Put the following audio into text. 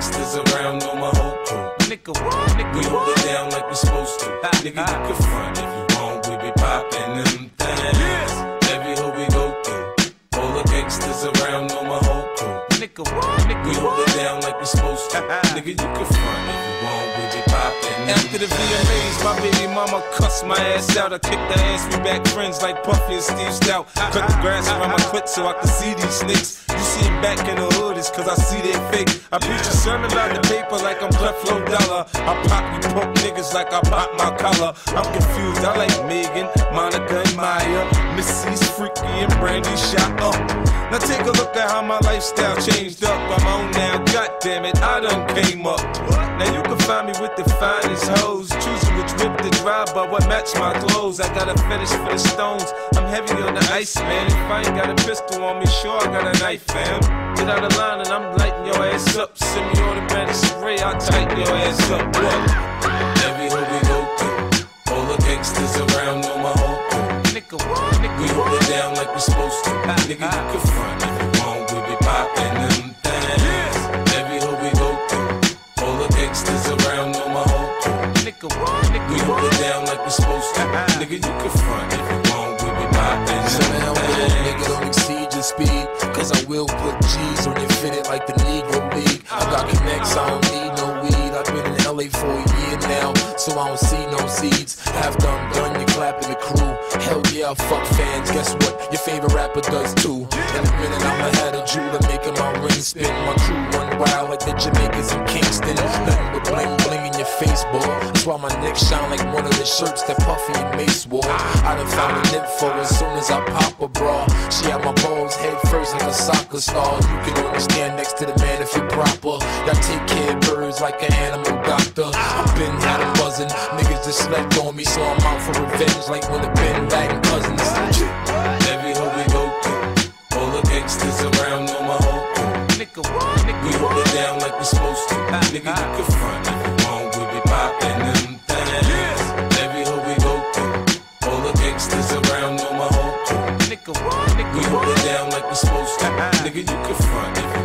gangsters around, know my whole crew. Nigga, what? Nigga, We hold it down like we supposed to. Nigga, you can front if you Nigga, you can if you want. We be After the VMAs, my baby mama cussed my ass out. I kicked her ass, we back friends like Puffy and Steve Stoute. Cut the grass around my clit so I can see these snakes. You see it back in the hood, it's cause I see they fake. I preach a sermon about the paper like I'm Creflo Dollar. I pop you punk niggas like I pop my collar. I'm confused, I like Megan, Monica, and Mya. Missy's freaky and Brandy shot up. Now take a look at how my lifestyle changed up. I'm on now, god damn it, I done came up. Now you can find me with the finest hoes, choosing which whip to drive, but what match my clothes. I got a fetish for the stones. I'm heavy on the ice, man. If I ain't got a pistol on me, sure I got a knife, fam. Get out of line and I'm lighting your ass up. Semi-automatic spray, I'll tighten your ass up. What? Every hood we go through. All the gangsters around, know my whole crew. Nigga, what? We hold it down like we supposed to. Nigga, you can We hold it down like we supposed to. Nigga, you can front if you want. We be poppin' Somehow, them little nigga, don't exceed your speed. Cause I will put G's on your fitted like the Negro League. I got connects, I don't need no weed. I've been in LA for a year now, so I don't see no seeds. I'm done, clapping the crew. Hell yeah, fuck fans. Guess what? Your favorite rapper does too. In a minute, I'ma have a jeweler making my ring spin. My crew run wild like the Jamaicans in Kingston. Nothing but bling bling in your face, boy. That's why my neck shine like one of the shirts that Puffy and Mase wore. I done found an info as soon as I pop a bra. She had my balls head first like a soccer star. You can only stand next to the man if you're proper. Y'all take care of birds like an animal doctor. I've been had 'em buzzing. Just slept on me, so I'm out for revenge like when the Bin Laden cousins. Every hood we go through. All the gangsters around, know my whole crew. Nigga? We hold it down like we supposed to. Nigga, you can front if you want. We be poppin' them things. Every hood we go through. All the gangsters around, know my whole crew. Nigga? We hold it down like we supposed to. Nigga, you can front if you